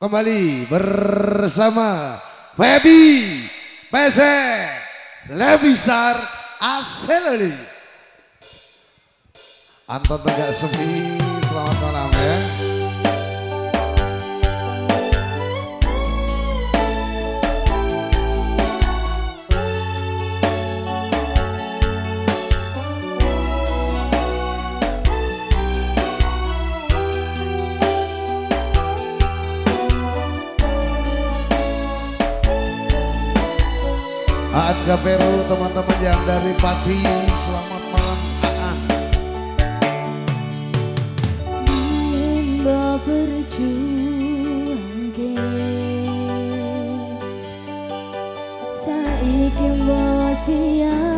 kembali bersama Febi PC Levi Levistar Aseloli Anton Tegak Semi selamat malam ya. keluarga Peru, teman-teman yang dari Pati, selamat malam. Ah, ah. AA. berjuang ke Saiki mbok siap.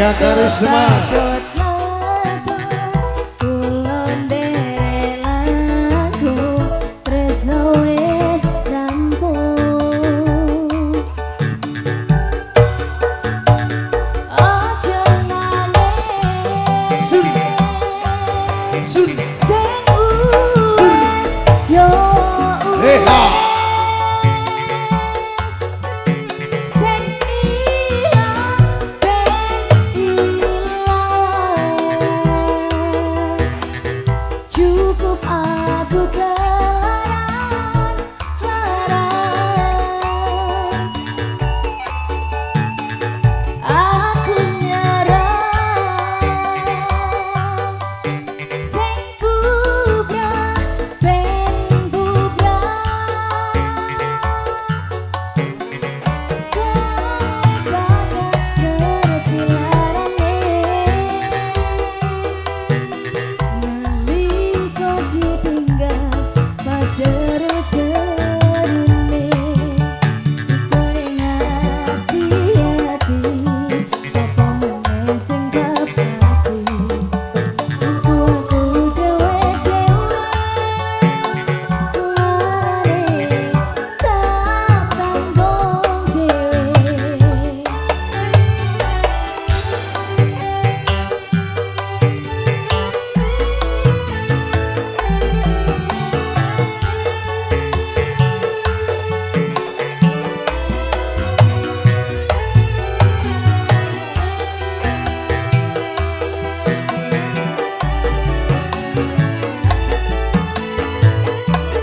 Ya karisma.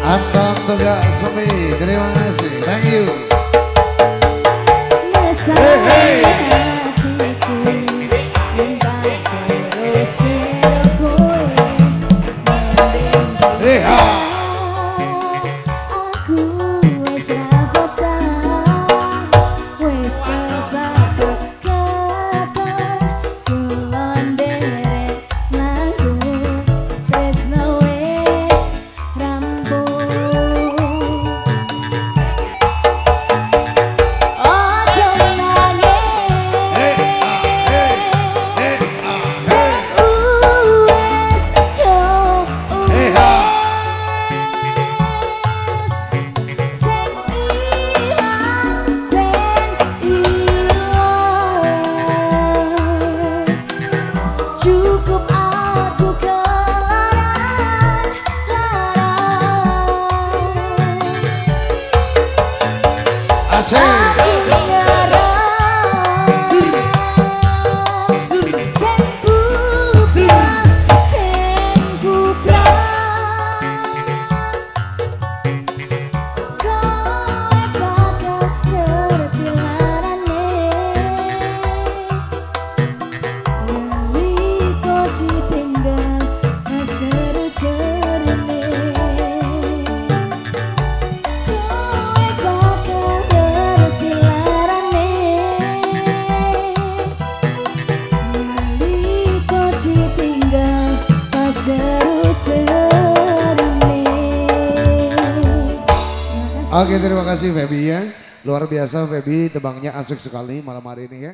Atau Tegak Semi terima kasih. Thank you. Oke terima kasih Feby ya. Luar biasa Feby tebangnya asik sekali malam hari ini ya.